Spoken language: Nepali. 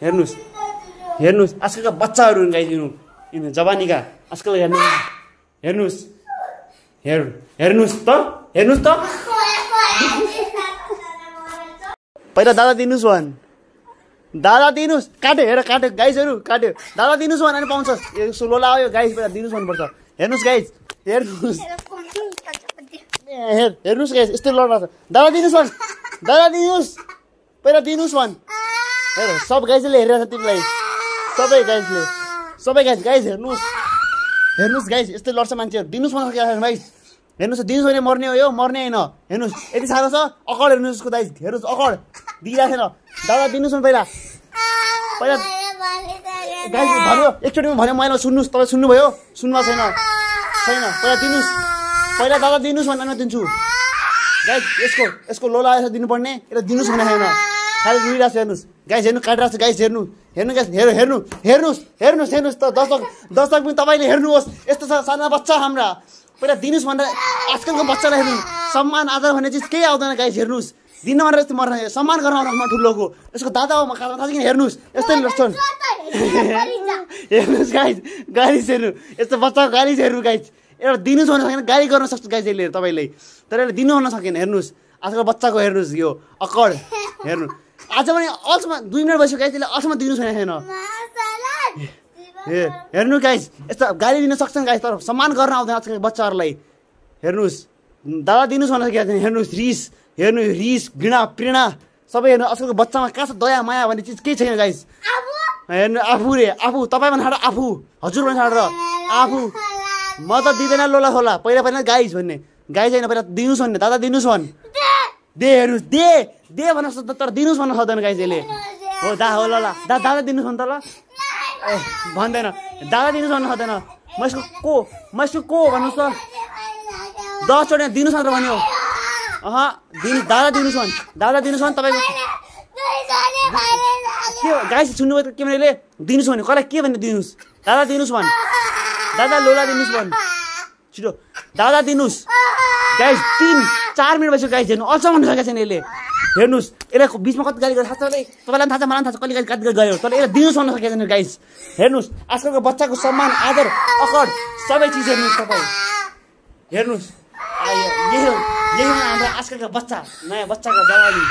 हेर्नुहोस् हेर्नुहोस् आजकलका बच्चाहरू गाइस यिनीहरू जवानीका। आजकल हेर्नु। हेर्नुहोस् हेर हेर्नुहोस् त। हेर्नुहोस् त। पहिला दादा दिनुहोस् भन्। दादा दिनुहोस्। काट्यो। हेर काट्यो। गाइसहरू काट्यो। दादा दिनुहोस् भन अनि पाउँछ। यसो लोला आयो गाइस पहिला दिनुहोस् भन्नुपर्छ। हेर्नुहोस् गाइस। हेर्नुहोस् हेर हेर्नुहोस् गाइस। यस्तो लडा छ। दादा दिनुहोस् भन्। दादा दिनुहोस्। पहिला दिनुहोस् भन्। हेर सब गाइजले हेरिरहेको छ तिमीलाई। सबै गाइजले सबै गाइज गाइज हेर्नुहोस्। हेर्नुहोस् गाइज यस्तै लड्छ मान्छेहरू। दिनुहोस् सकिरहेको गाइज हेर्नुहोस् दिनुहोस् भने मर्ने हो यो मर्ने होइन। हेर्नुहोस् यति साह्रो छ? अकड हेर्नुहोस् यसको दाइज हेर्नुहोस् अकड। दिइरहेको छैन। दादा दिनुहोस् न पहिला। पहिला गाइज भन्यो। एकचोटिमा भन्यो मैले सुन्नुहोस् तपाईँ सुन्नुभयो? सुन्नुभएको छैन। छैन। पहिला दिनुहोस्। पहिला दादा दिनुहोस् भनेर दिन्छु। गाइज यसको यसको लोला यसो दिनुपर्ने। यसलाई दिनुहोस् भने छैन। खालि रुइरहेको छ हेर्नुहोस्। गाइस हेर्नु काटिरहेको छ गाइस हेर्नु। हेर्नु गाइस हेर्नु हेर्नु हेर्नुहोस् हेर्नुहोस् हेर्नुहोस् त दर्शक दर्शक पनि तपाईँले हेर्नुहोस्। यस्तो छ साना बच्चा हाम्रा। पहिला दिनुहोस् भनेर आजकलको बच्चालाई हेर्नु। सम्मान आदर भन्ने चिज केही आउँदैन गाइस हेर्नुहोस्। दिन भनेर यस्तो मर्न सम्मान गर्न आउनु ठुलोको। यसको दादा हो थाहा किन हेर्नुहोस्। यस्तै लड्छन् हेर्नुहोस् गाइस गाली हेर्नु। यस्तो बच्चाको गाली हेर्नु गाइस। एउटा दिनुहोस् भन्न सकेन गाली गर्न सक्छ गाइस यसले तपाईँले। तर यसले दिनु भन्न सकेन हेर्नुहोस्। आजकल बच्चाको हेर्नुहोस् यो अकड। हेर्नु। आज पनि अझमा दुई मिनट भइसक्यो गाइस त्यसले अझमा दिनुहोस् भनेको छैन। हे हेर्नु गाइस यस्तो गाली दिन सक्छन् गाइस तर सम्मान गर्न आउँदैन आजकलको बच्चाहरूलाई। हेर्नुहोस् दादा भनेर सकेको छैन हेर्नुहोस् रिस हेर्नु रिस घृणा प्रेरणा सबै हेर्नु आजकलको बच्चामा कहाँ छ दया माया भन्ने चिज केही छैन गाइस हेर्नु आफू रे आफू तपाईँ भन्नु आफू। हजुर भन्नु र आफू। म त दिँदैन लोला खोला पहिला पहिला गाइस भन्ने। गाई छैन पहिला दिनुहोस् भन्ने दादा दिनुहोस् भन् दे हेर्नुहोस् दे दे भन्न सक्छ तर दिनुहोस् भन्न सक्दैन चाहिँ हो दा हो ल दा दादा दिनुहोस् भन् त ल। ए भन्दैन। दादा दिनुहोस् भन्न सक्दैन। म यसको को म यसको को भन्नुहोस् त। दसवटा दिनुहोस् मात्र भन्यो। अह दिनु दादा दिनुहोस् भन् दादा दिनुहोस् भन् तपाईँको। के गाई सुन्नुभयो त के भने दिनुहोस् भन्यो। कसलाई के भन्ने दिनुहोस्? दादा दिनुहोस् भन्। दादा लोला दिनुहोस् भन्। छिटो। दादा दिनुहोस्। गाइस तिन चार मिनट भइसक्यो गाइस हेर्नु भन्नु सकेको छैन यसले। हेर्नुहोस् यसलाई बिचमा कति गाली गर्छ थाहा छ तपाईँलाई पनि थाहा छ मलाई थाहा छ कहिले गाली कति गयो तर यसलाई दिनुहोस् भन्न सकेको छैन गाइस। हेर्नुहोस् आजकलको बच्चाको सम्मान आदर अकड सबै चिज हेर्नुहोस् तपाईँ। हेर्नुहोस् यही हो यही हो हाम्रो आजकलको बच्चा नयाँ बच्चाको जवानी।